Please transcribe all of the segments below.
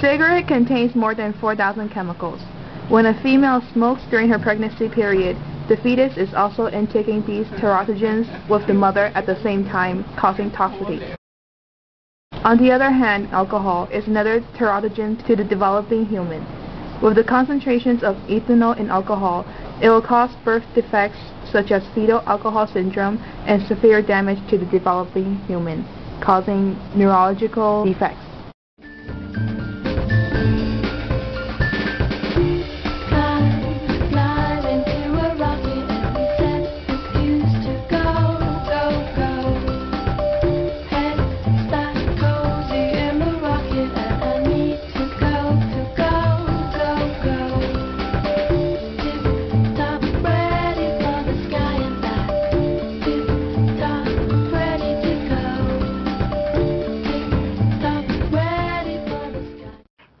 Cigarette contains more than 4,000 chemicals. When a female smokes during her pregnancy period, the fetus is also intaking these teratogens with the mother at the same time, causing toxicity. On the other hand, alcohol is another teratogen to the developing human. With the concentrations of ethanol in alcohol, it will cause birth defects such as fetal alcohol syndrome and severe damage to the developing human, causing neurological defects.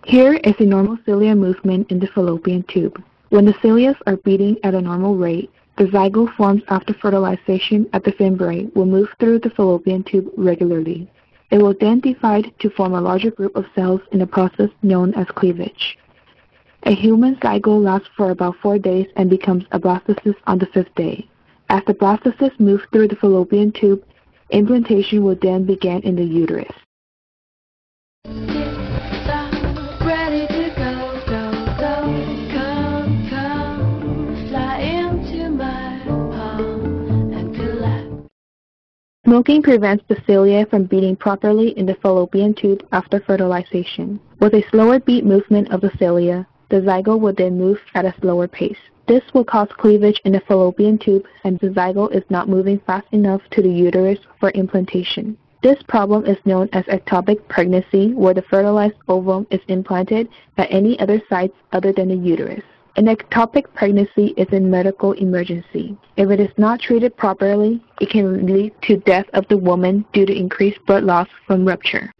Here is a normal cilia movement in the fallopian tube. When the cilia are beating at a normal rate, the zygote forms after fertilization at the fimbriae will move through the fallopian tube regularly. It will then divide to form a larger group of cells in a process known as cleavage. A human zygote lasts for about four days and becomes a blastocyst on the fifth day. As the blastocyst moves through the fallopian tube, implantation will then begin in the uterus. Smoking prevents the cilia from beating properly in the fallopian tube after fertilization. With a slower beat movement of the cilia, the zygote will then move at a slower pace. This will cause cleavage in the fallopian tube and the zygote is not moving fast enough to the uterus for implantation. This problem is known as ectopic pregnancy where the fertilized ovum is implanted at any other sites other than the uterus. An ectopic pregnancy is a medical emergency. If it is not treated properly, it can lead to death of the woman due to increased blood loss from rupture.